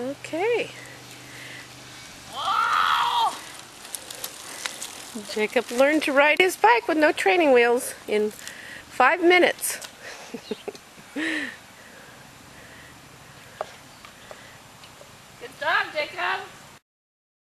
Okay. Jacob learned to ride his bike with no training wheels in five minutes. Good job, Jacob.